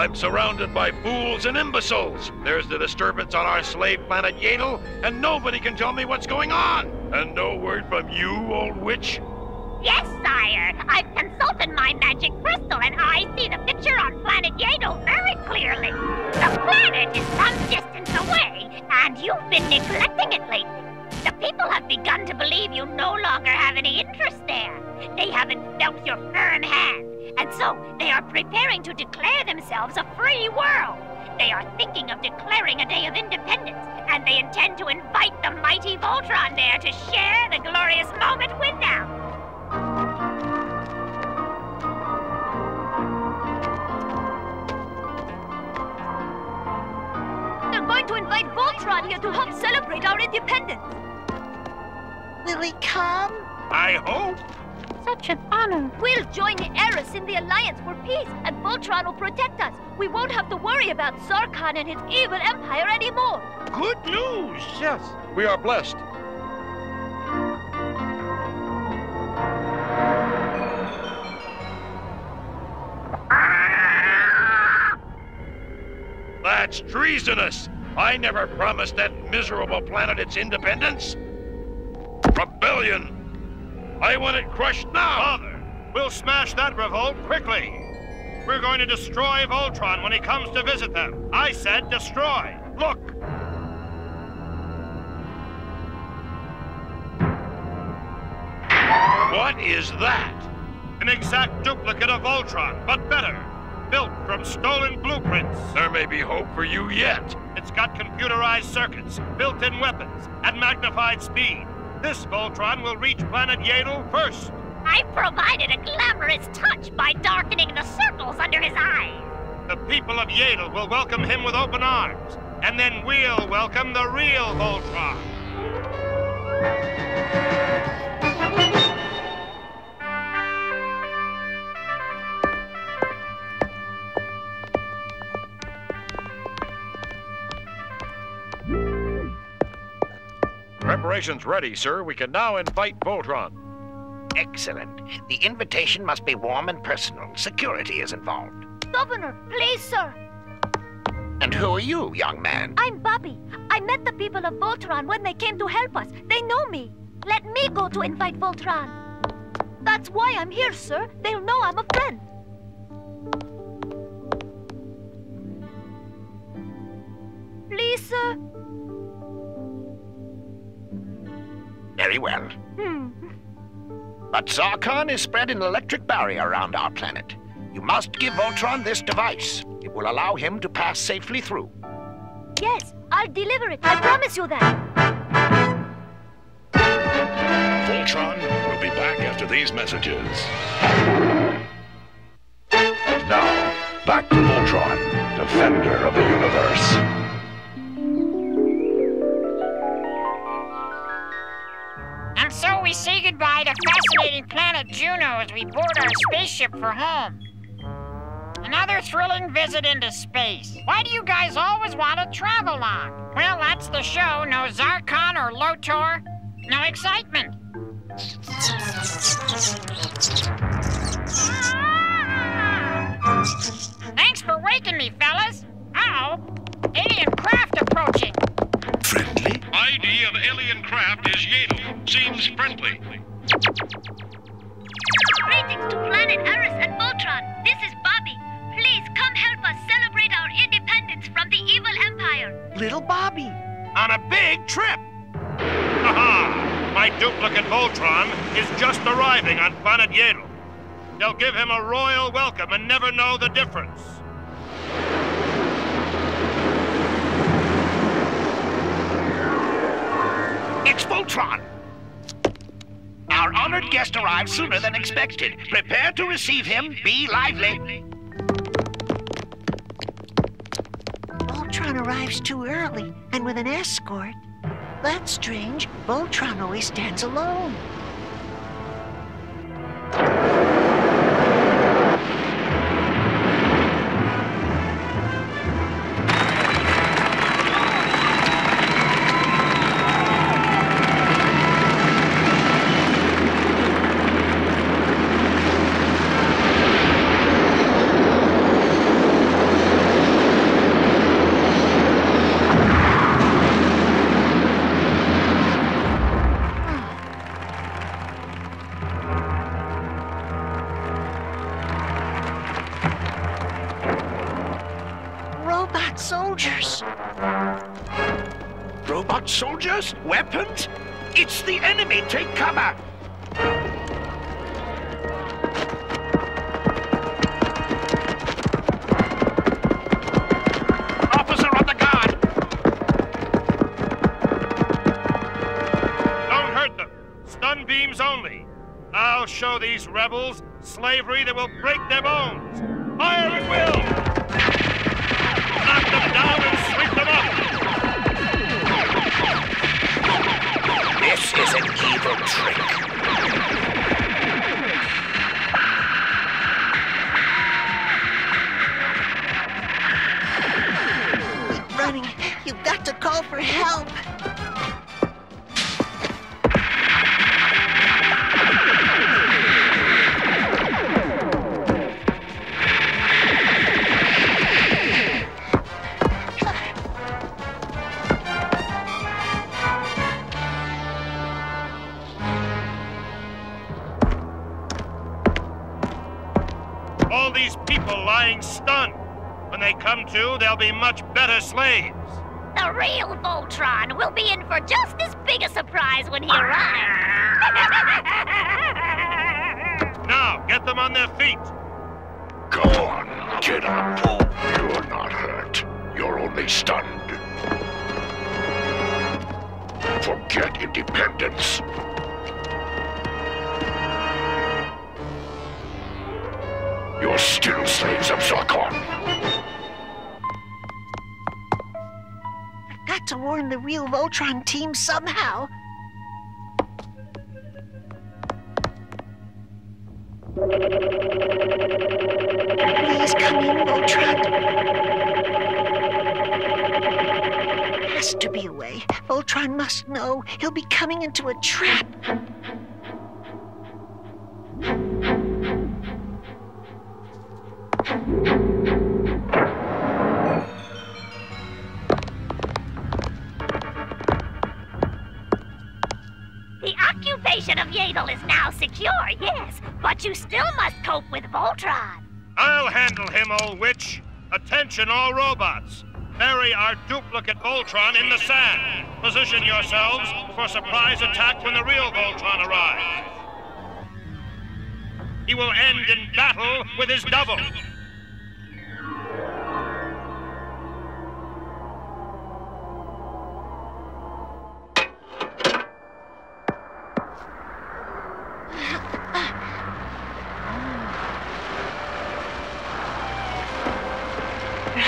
I'm surrounded by fools and imbeciles. There's the disturbance on our slave planet Yadel, and nobody can tell me what's going on. And no word from you, old witch? Yes, sire. I've consulted my magic crystal, and I see the picture on planet Yadel very clearly. The planet is some distance away, and you've been neglecting it lately. The people have begun to believe you no longer have any interest there. They haven't felt your firm hand, and so they are preparing to declare themselves a free world. They are thinking of declaring a day of independence, and they intend to invite the mighty Voltron there to share the glorious moment with them. They're going to invite Voltron here to help celebrate our independence. Will he come? I hope. Such an honor. We'll join the Arus in the Alliance for Peace, and Voltron will protect us. We won't have to worry about Zarkon and his evil empire anymore. Good news. Yes, we are blessed. That's treasonous. I never promised that miserable planet its independence. Rebellion. I want it crushed now. Father, we'll smash that revolt quickly. We're going to destroy Voltron when he comes to visit them. I said destroy. Look! What is that? An exact duplicate of Voltron, but better. Built from stolen blueprints. There may be hope for you yet. It's got computerized circuits, built-in weapons, and magnified speed. This Voltron will reach planet Yadel first. I provided a glamorous touch by darkening the circles under his eyes. The people of Yadel will welcome him with open arms, and then we'll welcome the real Voltron. Preparations ready, sir. We can now invite Voltron. Excellent. The invitation must be warm and personal. Security is involved. Governor, please, sir. And who are you, young man? I'm Bobby. I met the people of Voltron when they came to help us. They know me. Let me go to invite Voltron. That's why I'm here, sir. They'll know I'm a friend. Very well. Hmm. But Zarkon is spread an electric barrier around our planet. You must give Voltron this device. It will allow him to pass safely through. Yes, I'll deliver it. I promise you that. Voltron will be back after these messages. Now, back to Voltron, defender of the universe. And so we say goodbye to fascinating planet Juno as we board our spaceship for home. Another thrilling visit into space. Why do you guys always want to travel long? Well, that's the show. No Zarkon or Lotor. No excitement. Ah! Thanks for waking me, fellas. Ow! Alien craft approaching. Friendly? ID of alien craft is Yadel. Seems friendly. Greetings to planet Arus and Voltron. This is Bobby. Please come help us celebrate our independence from the evil empire. Little Bobby. On a big trip! Haha! My duplicate Voltron is just arriving on planet Yadel. They'll give him a royal welcome and never know the difference. It's Voltron! Our honored guest arrived sooner than expected. Prepare to receive him. Be lively. Voltron arrives too early and with an escort. That's strange. Voltron always stands alone. Show these rebels slavery that will break their bones. Fire at will! Knock them down and sweep them up! This is an evil trick. Keep running. You've got to call for help. They'll be much better slaves. The real Voltron will be in for just as big a surprise when he arrives. Now, get them on their feet. Go on, get up. You're not hurt. You're only stunned. Forget independence. You're still slaves of Zarkon. To warn the real Voltron team somehow. Please come in, Voltron. Has to be a way. Voltron must know. He'll be coming into a trap. Of Yadel is now secure, yes, but you still must cope with Voltron. I'll handle him, old witch. Attention, all robots. Bury our duplicate Voltron in the sand. Position yourselves for surprise attack when the real Voltron arrives. He will end in battle with his double.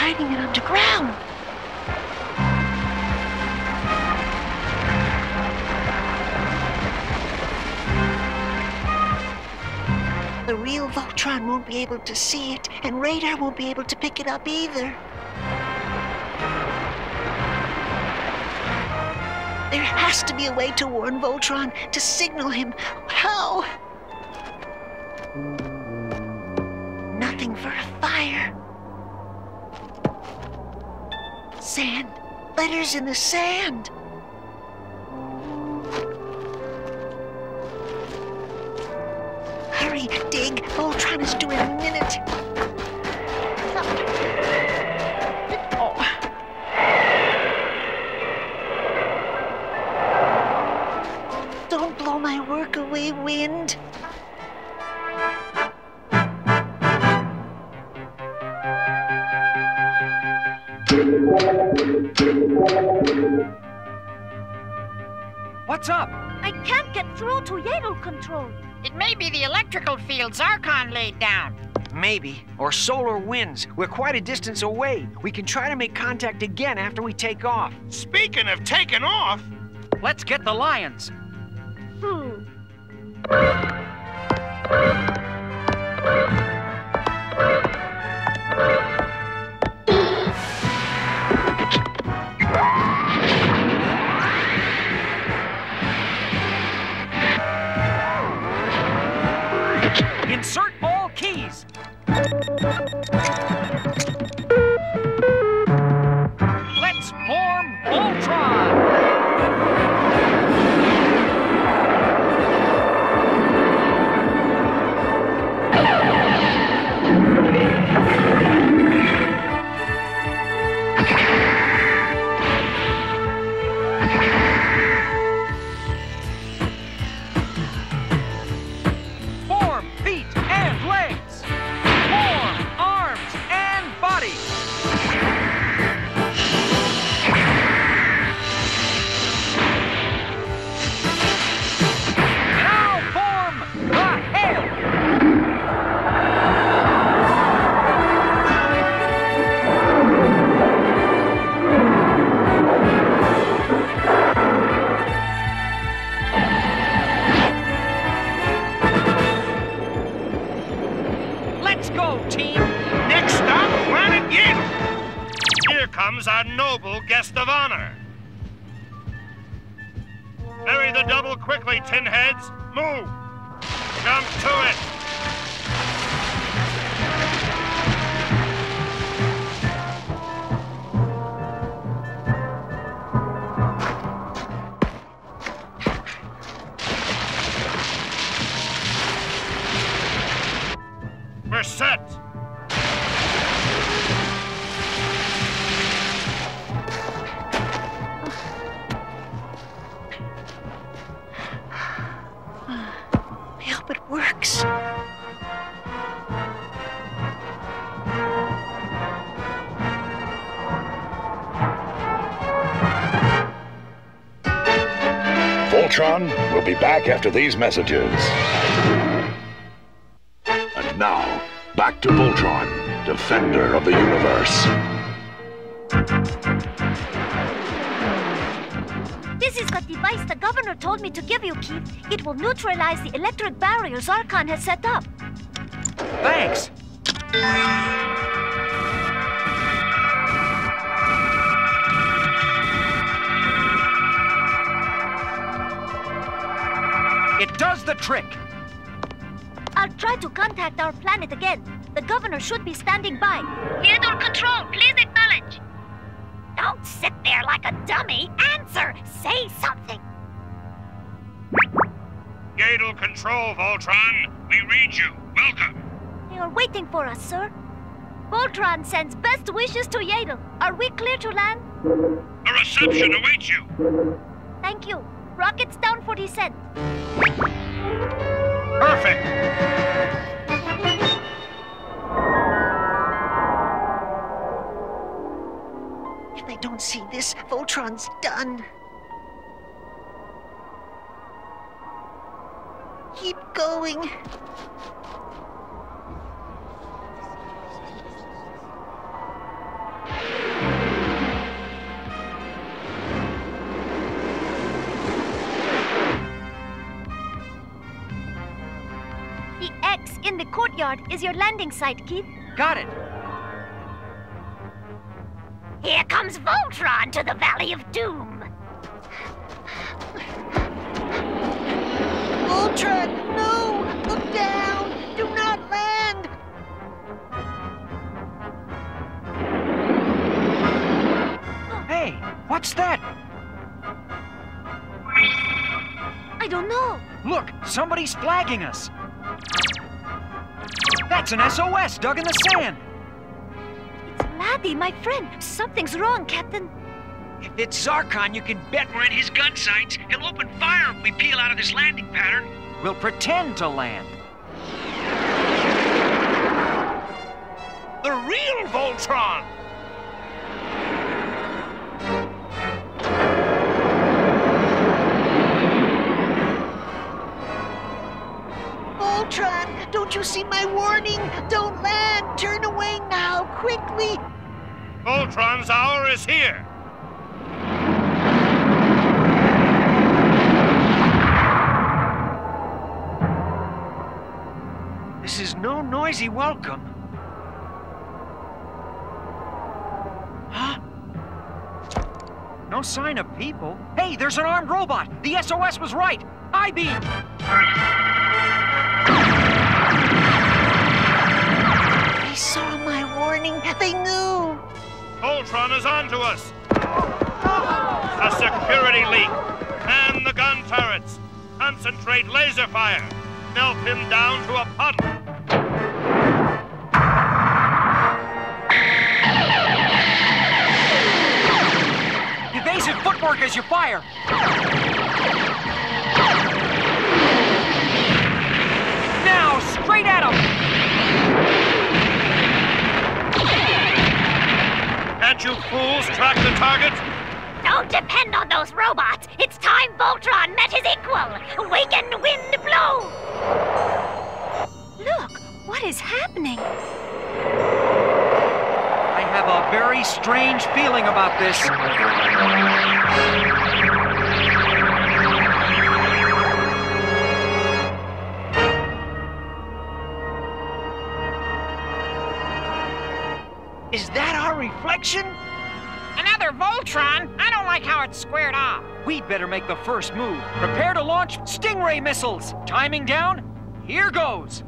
Hiding it underground. The real Voltron won't be able to see it, and radar won't be able to pick it up either. There has to be a way to warn Voltron, to signal him. How? Letters in the sand. Hurry, dig. Voltron is due in a minute. Electrical field Zarkon laid down. Maybe. Or solar winds. We're quite a distance away. We can try to make contact again after we take off. Speaking of taking off, Let's get the lions. Hmm. Let's go, team! Next stop, Planet Yadel! Here comes our noble guest of honor. Bury the double quickly, tin heads. Move! Jump to it! It works. Voltron will be back after these messages. And now, back to Voltron, defender of the universe. Told me to give you, Keith. It will neutralize the electric barrier Zarkon has set up. Thanks! It does the trick! I'll try to contact our planet again. The governor should be standing by. Theodore Control, please acknowledge. Don't sit there like a dummy. Answer! Say something! Yadel Control, Voltron. We read you. Welcome. They are waiting for us, sir. Voltron sends best wishes to Yadel. Are we clear to land? A reception awaits you. Thank you. Rockets down for descent. Perfect. If they don't see this, Voltron's done. Keep going. The X in the courtyard is your landing site, Keith. Got it! Here comes Voltron to the Valley of Doom. Voltron, no! Look down! Do not land! Hey, what's that? I don't know. Look, somebody's flagging us. That's an SOS dug in the sand. It's Laddie, my friend. Something's wrong, Captain. If it's Zarkon, you can bet we're in his gun sights. He'll open fire if we peel out of this landing pattern. We'll pretend to land. The real Voltron. Voltron, don't you see my warning? Don't land! Turn away now, quickly! Voltron's hour is here. No noisy welcome. Huh? No sign of people. Hey, there's an armed robot. The SOS was right. I-beam. They saw my warning. They knew. Voltron is onto us. A security leak. Man the gun turrets. Concentrate laser fire. Melt him down to a puddle. Evasive footwork as you fire. Now, straight at him. Can't you fools track the target? Don't depend on those robots. It's time Voltron met his equal. Waken wind blow. Look, what is happening? I have a very strange feeling about this. Is that our reflection? Another Voltron? I don't like how it's squared off. We'd better make the first move. Prepare to launch Stingray missiles. Timing down. Here goes.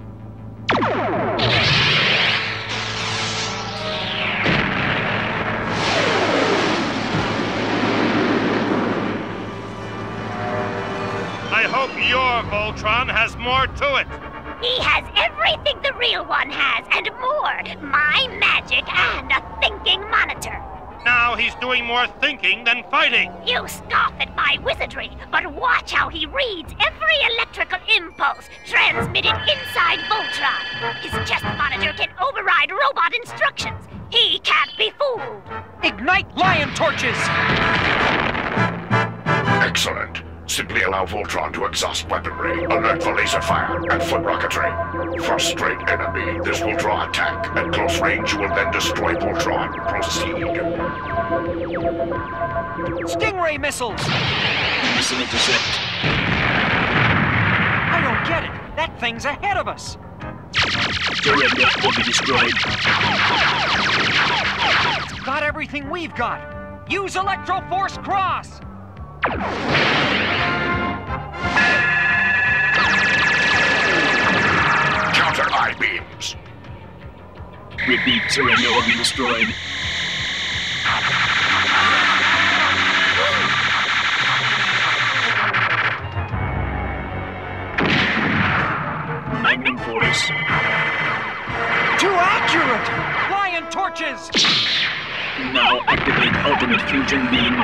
I hope your Voltron has more to it. He has everything the real one has and more. My magic and a thinking monitor. Now he's doing more thinking than fighting. You scoff at my wizardry, but watch how he reads every electrical impulse transmitted inside Voltron. His chest monitor can override robot instructions. He can't be fooled. Ignite lion torches! Excellent. Simply allow Voltron to exhaust weaponry, alert for laser fire and foot rocketry. Frustrate enemy. This will draw attack. At close range, you will then destroy Voltron. Proceed. Stingray missiles! Missile intercept. I don't get it. That thing's ahead of us. Carrier net will be destroyed. It's got everything we've got. Use Electro Force Cross! Counter eye beams. Repeat, Surrender will be destroyed. Magnum Force. Too accurate! Lion torches! Now activate Ultimate Fusion Beam.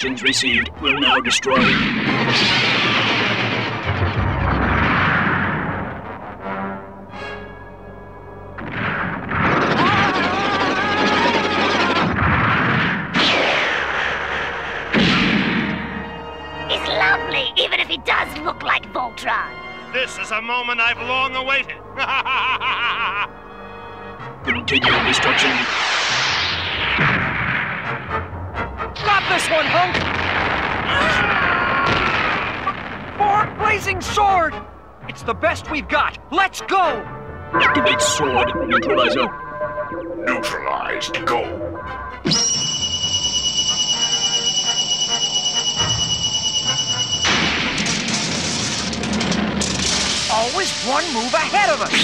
Instructions received. Will now destroy. He's lovely, even if he does look like Voltron. This is a moment I've long awaited. Continue destruction. Drop this one, hunk! More blazing sword! It's the best we've got. Let's go! Activate Sword Neutralizer. Neutralized. Go. Always one move ahead of us!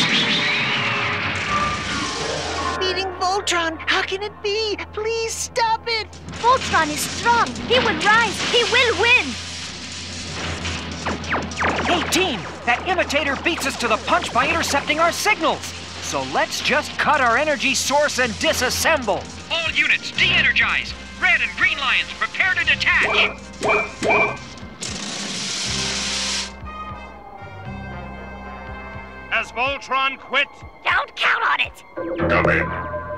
Beating Voltron, how can it be? Please stop it! Voltron is strong. He will rise. He will win. Hey, team! That imitator beats us to the punch by intercepting our signals! So let's just cut our energy source and disassemble! All units, de-energize! Red and green lions, prepare to detach! Has Voltron quit? Don't count on it. Come in.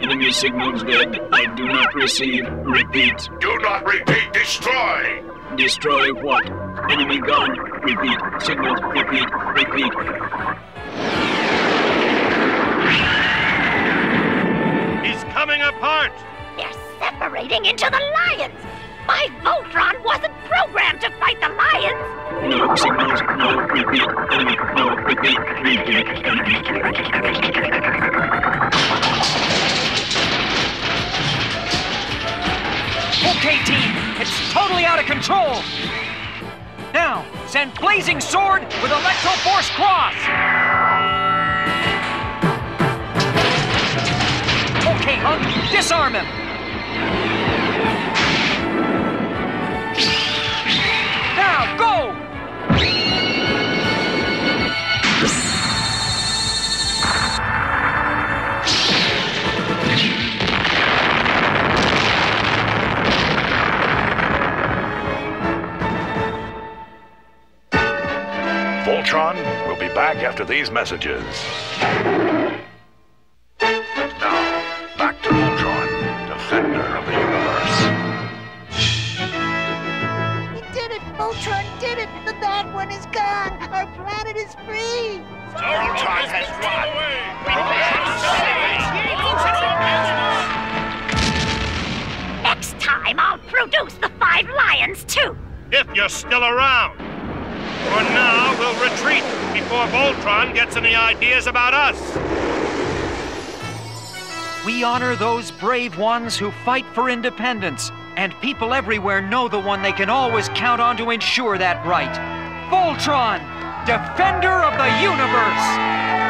Enemy signals dead. I do not receive. Repeat. Do not repeat. Destroy. Destroy what? Enemy gone. Repeat. Signals. Repeat. Repeat. He's coming apart. They're separating into the lions. My Voltron wasn't programmed to fight the lions. No signals. No. Repeat. Enemy. No. Repeat. Repeat. Enemy. Team, it's totally out of control! Now, send Blazing Sword with Electro Force Cross! Okay, Hunk, disarm him! after these messages. Now, back to Voltron, defender of the universe. He did it! Voltron did it! The bad one is gone! Our planet is free! Voltron has run! Away. Next time, I'll produce the Five Lions, too! If you're still around! For now, we'll retreat before Voltron gets any ideas about us. We honor those brave ones who fight for independence, and people everywhere know the one they can always count on to ensure that right. Voltron, defender of the universe!